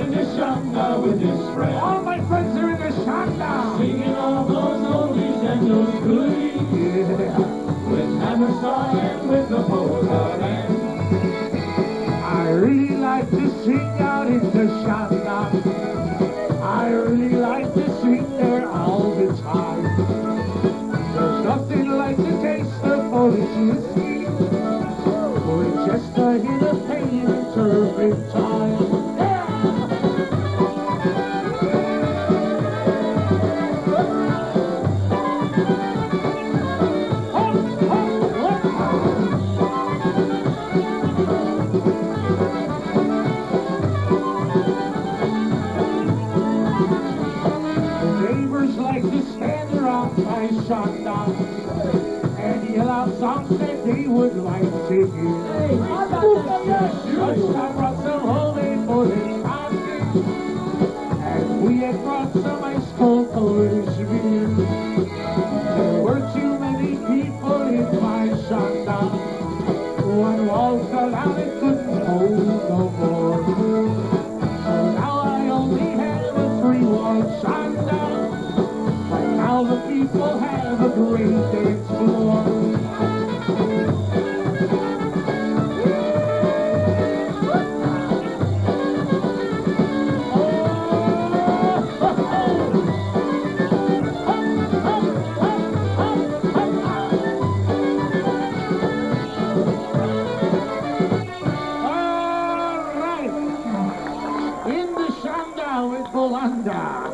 in the with. All my friends are in the. Singing all those oldies and those goodies. With and with the. I really like to sing out in the sianda. Just a hit of pain. Ho, ho, ho. Neighbors like to stand around my and yell out songs that they would like to hear. Just I brought some homemade Polish coffee, and we had brought some ice cold Polish beer. There were too many people in my shotgun. One wall fell out and couldn't hold no more. So now I only have a three-wall shotgun. But now the people have a great. All right. In the with.